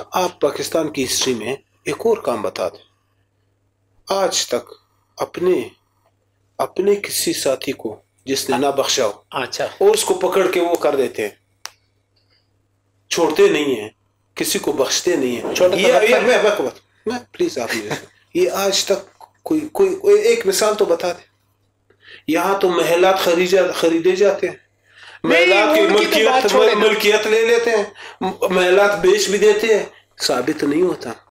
आप पाकिस्तान की हिस्ट्री में एक और काम बता दें। आज तक अपने अपने किसी साथी को जिसने ना बख्शा हो अच्छा। और उसको पकड़ के वो कर देते हैं छोड़ते नहीं है किसी को बख्शते नहीं है। ये, ये मैं मैं मैं, प्लीज़ आप ये आज तक कोई कोई एक मिसाल तो बता दे। यहाँ तो महलात खरीजा खरीदे जाते हैं। महलात की मुल्कियत तो मलकियत। मलकियत ले लेते हैं। महिला बेच भी देते हैं। साबित नहीं होता।